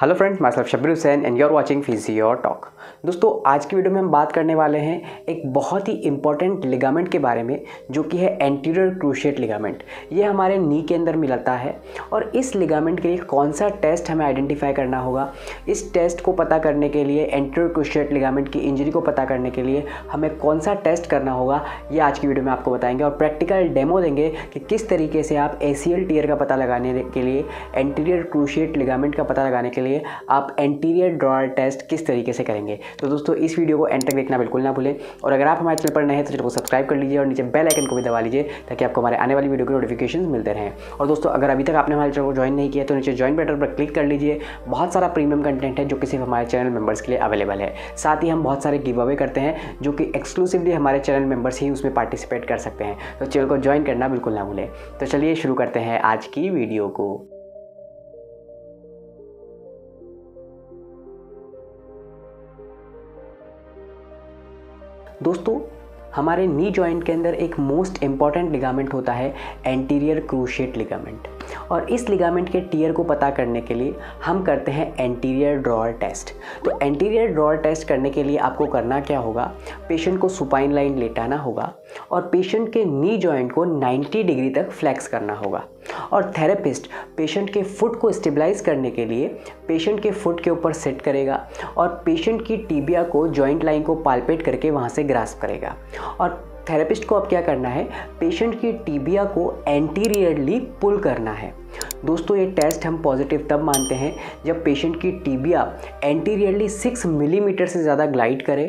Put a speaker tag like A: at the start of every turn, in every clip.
A: Hello friends myself Shabbir Hussain and you are watching physio talk दोस्तों, आज की video में हम बात करने वाले हैं एक बहुत ही इंपॉर्टेंट लिगामेंट के बारे में, जो कि है एंटीरियर क्रूशिएट लिगामेंट ये हमारे नी के अंदर मिलता है और इस लिगामेंट के लिए कौन सा टेस्ट हमें आइडेंटिफाई करना होगा? इस टेस्ट को पता करने के लिए एंटीरियर क्रूशिएट लिगामेंट की इंजरी को पता करने के लिए हमें कौन सा टेस्ट करना होगा? ये आज की वीडियो में आपको बताएँगे और प्रैक्टिकल डेमो देंगे कि किस तरीके से आप ए सी टीयर का पता लगाने के लिए एंटीरियर क्रूशिएट लिगामेंट का पता लगाने के लिए आप एंटीरियर ड्रॉर टेस्ट किस तरीके से करेंगे। तो दोस्तों, इस वीडियो को एंड तक देखना बिल्कुल ना भूलें। और अगर आप हमारे चैनल पर नए हैं तो चैनल को सब्सक्राइब कर लीजिए और नीचे बेल आइकन को भी दबा लीजिए, ताकि आपको हमारे आने वाली वीडियो के नोटिफिकेशन मिलते रहें। और दोस्तों, अगर अभी तक आपने हमारे चैनल को ज्वाइन नहीं किया तो नीचे ज्वाइन बटन पर क्लिक कर लीजिए। बहुत सारा प्रीमियम कंटेंट है जो कि सिर्फ़ हमारे चैनल मेंबर्स के लिए अवेलेबल है। साथ ही हम बहुत सारे गिव अवे करते हैं, जो कि एक्सक्लूसिवली हमारे चैनल मेंबर्स ही उसमें पार्टिसिपेट कर सकते हैं। तो चैनल को ज्वाइन करना बिल्कुल ना भूलें। तो चलिए शुरू करते हैं आज की वीडियो को। दोस्तों, हमारे नी जॉइंट के अंदर एक मोस्ट इंपॉर्टेंट लिगामेंट होता है एंटीरियर क्रूशिएट लिगामेंट और इस लिगामेंट के टीयर को पता करने के लिए हम करते हैं एंटीरियर ड्रॉर टेस्ट तो एंटीरियर ड्रॉर टेस्ट करने के लिए आपको करना क्या होगा? पेशेंट को सुपाइन लाइन लेटाना होगा और पेशेंट के नी जॉइंट को 90 डिग्री तक फ्लैक्स करना होगा. और थेरेपिस्ट पेशेंट के फुट को स्टेबलाइज करने के लिए पेशेंट के फुट के ऊपर सेट करेगा और पेशेंट की टीबिया को जॉइंट लाइन को पालपेट करके वहाँ से ग्रास्प करेगा. और थेरेपिस्ट को अब क्या करना है? पेशेंट की टीबिया को एंटीरियरली पुल करना है। दोस्तों, ये टेस्ट हम पॉजिटिव तब मानते हैं जब पेशेंट की टीबिया एंटीरियरली सिक्स मिलीमीटर से ज़्यादा ग्लाइड करे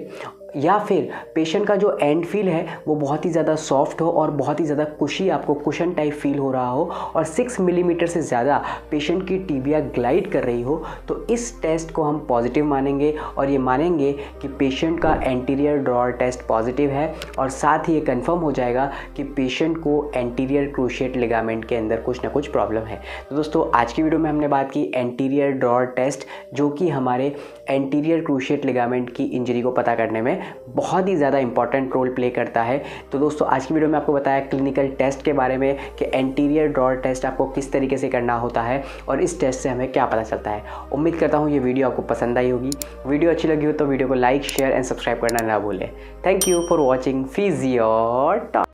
A: या फिर पेशेंट का जो एंड फील है, वो बहुत ही ज़्यादा सॉफ्ट हो और बहुत ही ज़्यादा कुशी आपको कुशन टाइप फील हो रहा हो और सिक्स मिलीमीटर से ज़्यादा पेशेंट की टीबिया ग्लाइड कर रही हो तो इस टेस्ट को हम पॉजिटिव मानेंगे और ये मानेंगे कि पेशेंट का एंटीरियर ड्रॉर टेस्ट पॉजिटिव है और साथ ही ये कन्फर्म हो जाएगा कि पेशेंट को एंटीरियर क्रूशिएट लिगामेंट के अंदर कुछ ना कुछ प्रॉब्लम है। तो दोस्तों, आज की वीडियो में हमने बात की एंटीरियर ड्रॉर टेस्ट जो कि हमारे एंटीरियर क्रूशिएट लिगामेंट की इंजरी को पता करने में। बहुत ही ज़्यादा इंपॉर्टेंट रोल प्ले करता है। तो दोस्तों, आज की वीडियो में आपको बताया क्लिनिकल टेस्ट के बारे में कि एंटीरियर ड्रॉर टेस्ट आपको किस तरीके से करना होता है और इस टेस्ट से हमें क्या पता चलता है। उम्मीद करता हूँ ये वीडियो आपको पसंद आई होगी। वीडियो अच्छी लगी हो तो वीडियो को लाइक शेयर एंड सब्सक्राइब करना ना भूलें। Thank you for watching physio